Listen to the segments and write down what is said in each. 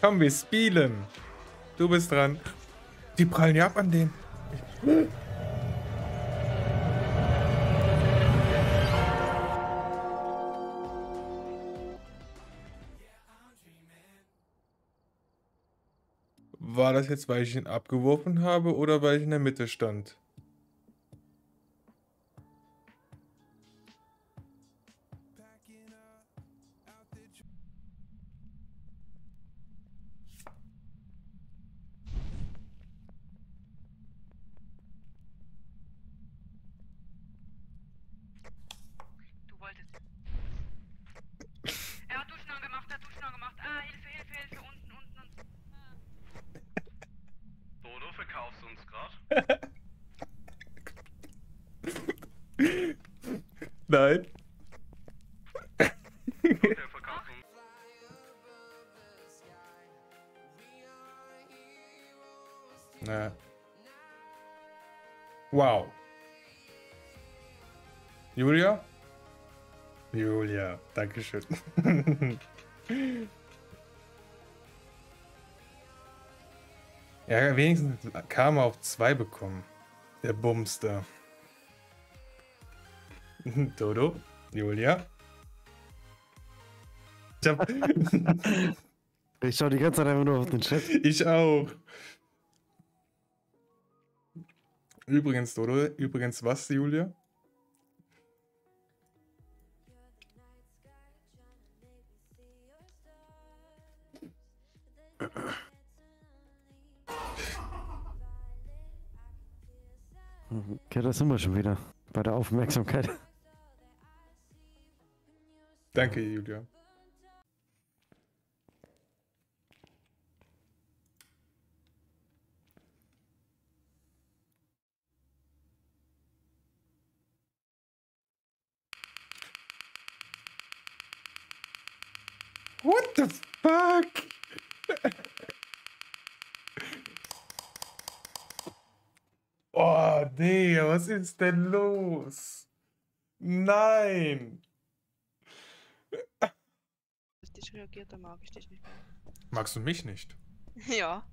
Komm, wir spielen. Du bist dran. Die prallen ja ab an den. War das jetzt, weil ich ihn abgeworfen habe oder weil ich in der Mitte stand? Nein. Na. Wow. Julia? Julia, Dankeschön. ja, wenigstens er auf zwei bekommen. Der Bumster. Dodo? Julia? Ich, hab Ich schau die ganze Zeit einfach nur auf den Chat. ich auch. Übrigens, Dodo, übrigens was, Julia? Okay, da sind wir schon wieder. Bei der Aufmerksamkeit. Danke, Julia. What the fuck? Oh, nee, was ist denn los? Nein! Richtig reagiert, dann mag ich dich nicht mehr. Magst du mich nicht? Ja,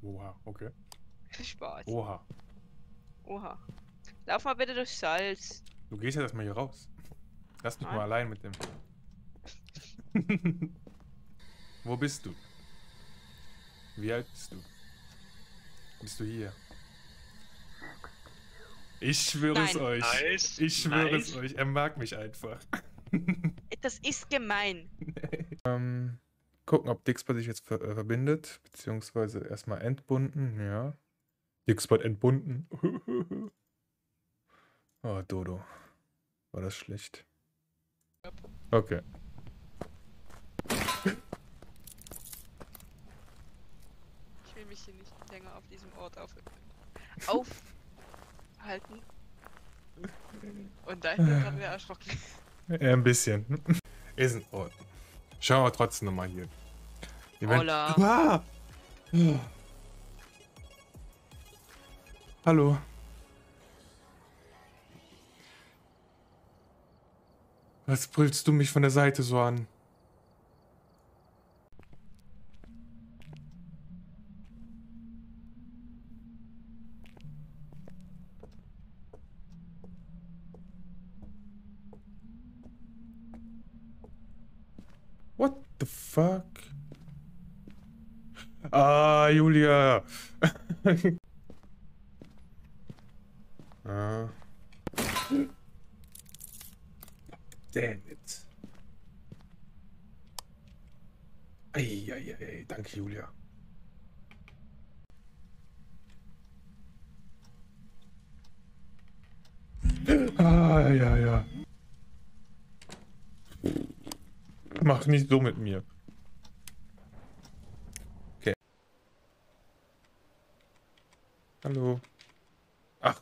Oha, okay. Spaß. Oha. Oha. Lauf mal bitte durch Salz. Du gehst ja erstmal hier raus. Lass mich Nein. mal allein mit dem. Wo bist du? Wie alt bist du? Bist du hier? Ich schwöre es euch. Nice. Ich schwöre nice. es euch. Er mag mich einfach. Das ist gemein. ähm, gucken, ob Dixbot sich jetzt ver äh, verbindet. Beziehungsweise erstmal entbunden. Ja. Dixbot entbunden. oh, Dodo. War das schlecht? Okay. Ich will mich hier nicht länger auf diesem Ort auf aufhalten. Und da ich bin gerade wieder erschrocken. Ja, ein bisschen. Ist in Ordnung. Schauen wir trotzdem nochmal hier. Werden- Hola. Ah! Hallo. Was brüllst du mich von der Seite so an? What the fuck? Ah, Julia. ah. Damn it. Eieiei, danke, Julia. Ah, ja, ja. Mach nicht so mit mir. Okay. Hallo. Ach.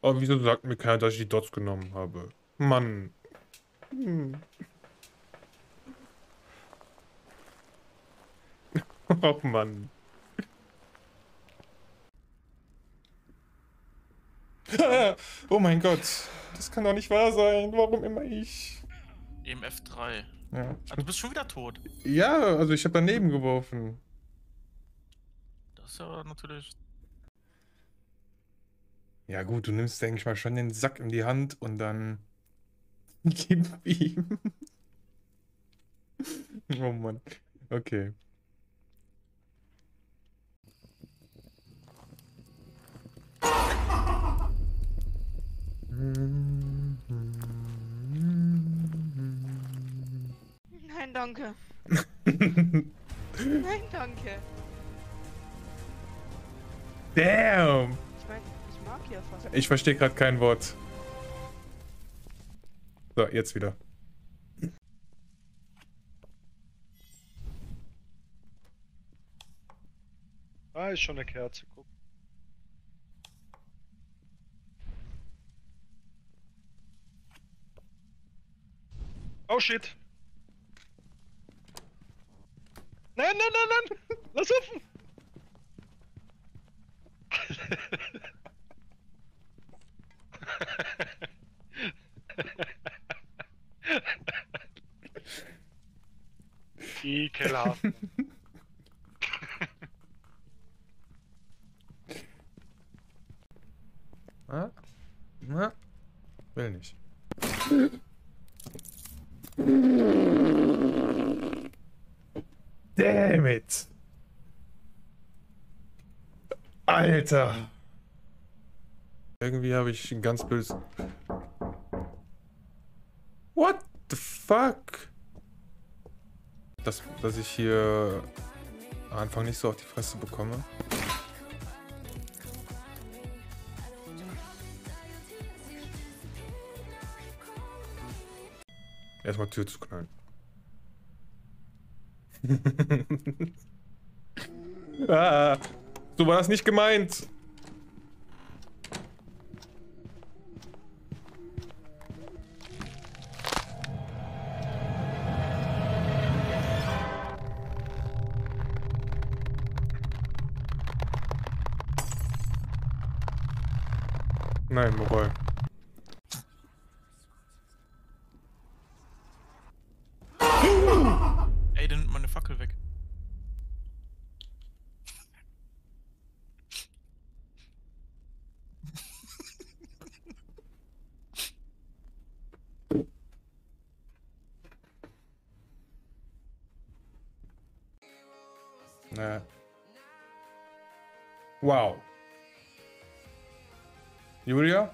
Aber wieso sagt mir keiner, dass ich die Dots genommen habe? Mann. Hm. Och Mann. oh mein Gott. Das kann doch nicht wahr sein. Warum immer ich? EMF 3. Ja, Ah, Du bist schon wieder tot. ja also ich habe daneben geworfen. Das ist ja natürlich. Ja gut, du nimmst, denke ich mal, schon den Sack in die Hand und dann gib ihm. oh Mann. Okay. Nein, danke. Nein, danke. Damn! Ich meine, ich mag ja fast. Ich verstehe gerade kein Wort. So, jetzt wieder. Ah, ist schon eine Kerze, guck. Oh shit! Nein, nein, nein, nein! Lass offen! Ekelhaft. Ah? Na? Will nicht. Damn it! Alter! Irgendwie habe ich ein ganz böses. What the fuck? Dass, dass ich hier am Anfang nicht so auf die Fresse bekomme. Erstmal Tür zu knallen. ah, so war das nicht gemeint. Nein, Moral. Ey, dann nimmt meine Fackel weg. Na. Wow. Julia?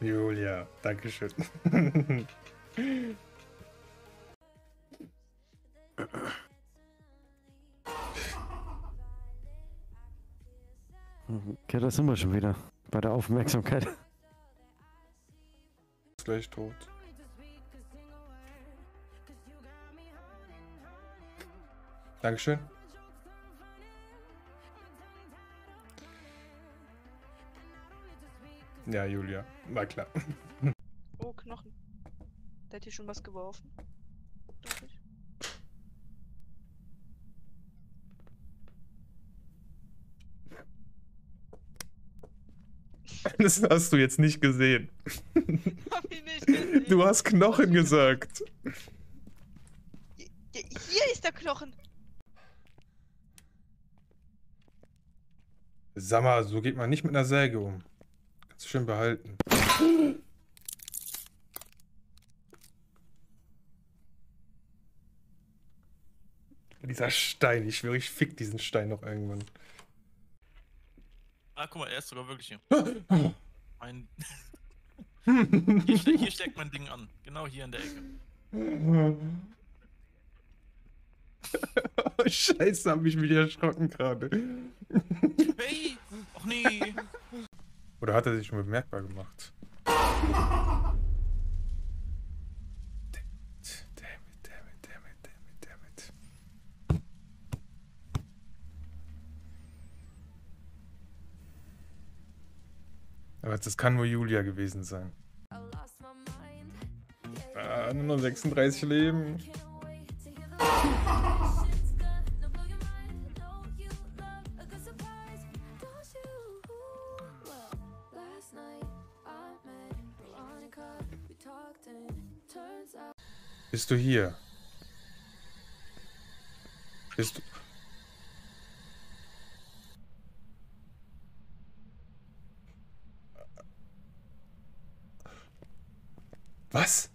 Julia, Dankeschön. Okay, da sind wir schon wieder. Bei der Aufmerksamkeit. Ist gleich tot. Dankeschön. Ja, Julia, war klar. Oh, Knochen. Der hat hier schon was geworfen. Ich. Das hast du jetzt nicht gesehen. Hab ich nicht gesehen. Du hast Knochen gesagt. Hier ist der Knochen. Sag mal, so geht man nicht mit einer Säge um. Schön behalten. Dieser Stein, ich schwöre, ich fick diesen Stein noch irgendwann. Ah, guck mal, er ist sogar wirklich hier. Ein. hier, ste hier steckt mein Ding an. Genau hier in der Ecke. Scheiße, hab ich mich erschrocken gerade. Hey! Och nee! Oder hat er sich schon bemerkbar gemacht? Aber das kann nur Julia gewesen sein. Ah, nur noch 36 Leben. Bist du hier? Bist du... Was?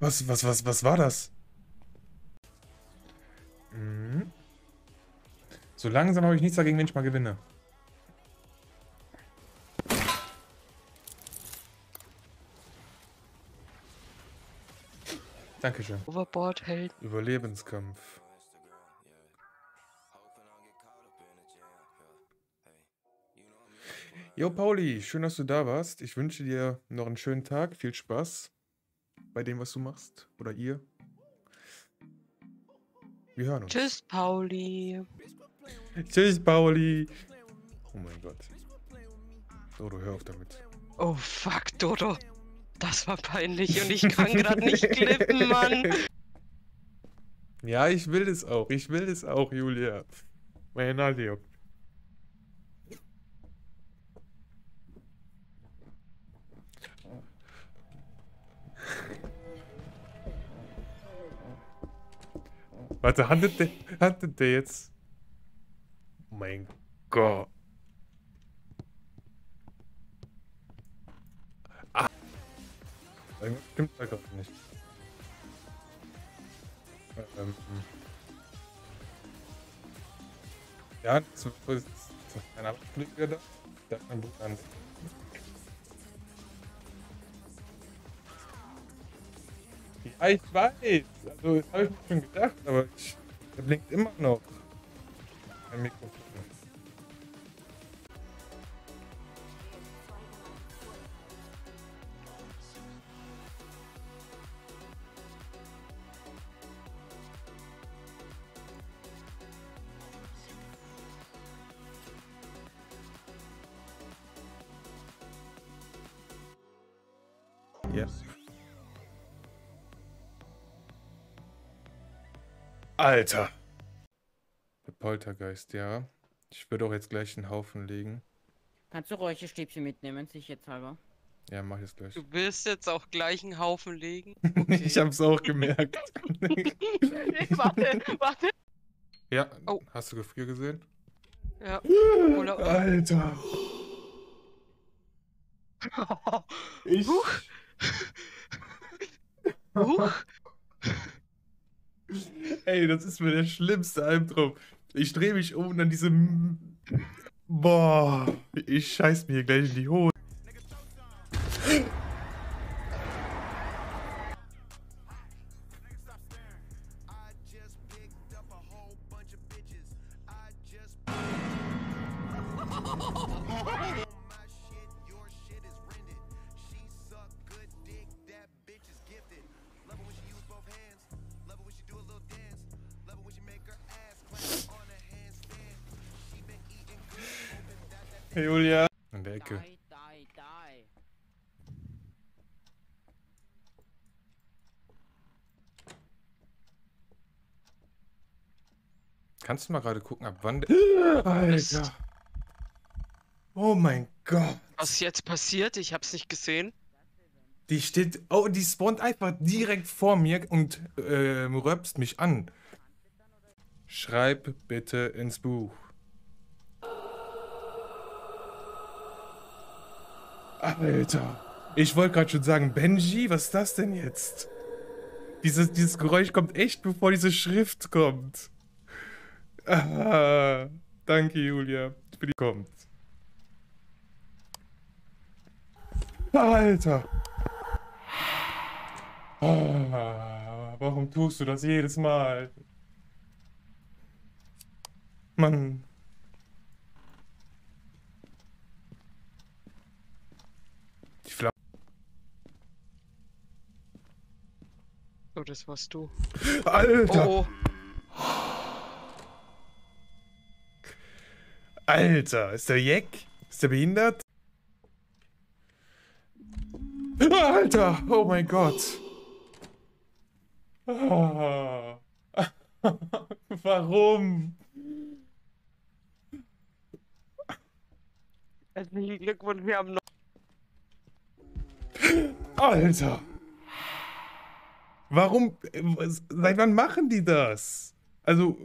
Was, was, was, was war das? So langsam habe ich nichts dagegen, wenn ich mal gewinne. Dankeschön. Overboard hält. Überlebenskampf. Jo, Pauli, schön, dass du da warst. Ich wünsche dir noch einen schönen Tag. Viel Spaß bei dem, was du machst. Oder ihr. Wir hören uns. Tschüss, Pauli. Tschüss, Pauli. Oh mein Gott. Dodo, hör auf damit. Oh fuck, Dodo. Das war peinlich und ich kann gerade nicht klippen, Mann. Ja, ich will es auch. Ich will es auch, Julia. Meine Nase juckt. Warte, handelt der, handelt der jetzt? Mein Gott. Ah. Stimmt da gerade nicht. Ähm. Ja, das ist ein wieder da. Da ist mein Buch an. Ja, ich weiß. Also, das habe ich mir schon gedacht, aber ich, der blinkt immer noch. Mein Mikrofon. Ja. Alter. Poltergeist, ja. Ich würde auch jetzt gleich einen Haufen legen. Kannst du Räucherstäbchen mitnehmen, sicherheitshalber? Ja, mach ich jetzt gleich. Du willst jetzt auch gleich einen Haufen legen? ich hab's auch gemerkt. warte, warte. ja, Oh. hast du Gefrier gesehen? Ja. Oder- Alter. Ich. Huch. Huch. Ey, das ist mir der schlimmste Albtraum. Ich drehe mich um und dann diese. Boah, ich scheiß mir gleich in die Hose. Julia. An der Ecke. Die, die, die. Kannst du mal gerade gucken, ab wann. Alter. Oh mein Gott. Was ist jetzt passiert? Ich hab's nicht gesehen. Die steht. Oh, die spawnt einfach direkt vor mir und ähm, röpst mich an. Schreib bitte ins Buch. Alter. Ich wollte gerade schon sagen, Benji, was ist das denn jetzt? Dieses, dieses Geräusch kommt echt, bevor diese Schrift kommt. Ah, danke, Julia. Für die kommt. Alter. Ah, warum tust du das jedes Mal? Mann. Die Fla Oh, das warst du. Alter! Oh, Alter, ist der Jeck? Ist der behindert? Alter, oh mein Gott. Ah. Warum? Herzlichen Glückwunsch, wir haben noch. Alter! Warum? Seit wann machen die das? Also.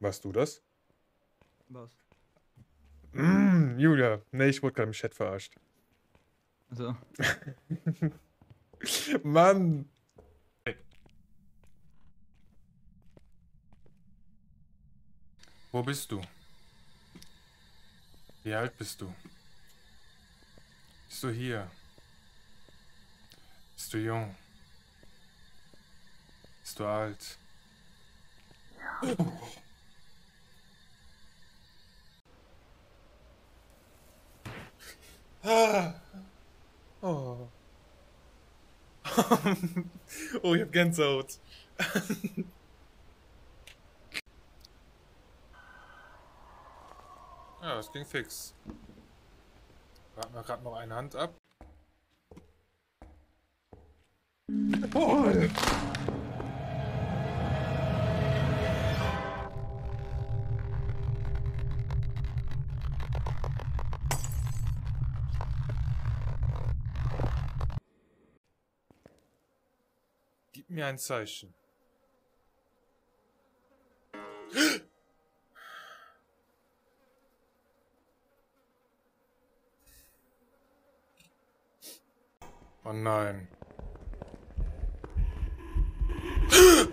Warst du das? Was? Mm, Julia. Nee, ich wurde gerade im Chat verarscht. Also, Mann! Wo bist du? Wie alt bist du? Bist du hier? Bist du jung? Bist du alt? Oh, ich hab Gänsehaut. ja, das ging fix. Warten wir gerade noch eine Hand ab. Oh. Gib mir ein Zeichen. Oh nein.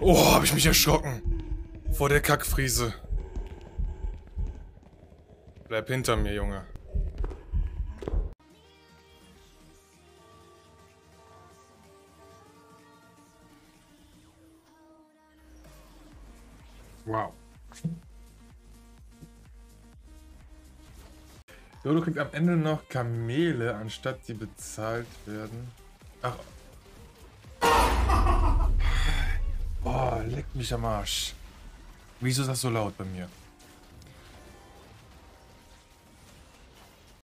Oh, hab ich mich erschrocken. Vor der Kackfriese. Bleib hinter mir, Junge. Wow. Dodo kriegt am Ende noch Kamele, anstatt die bezahlt werden. Ach. Oh, leck mich am Arsch. Wieso ist das so laut bei mir?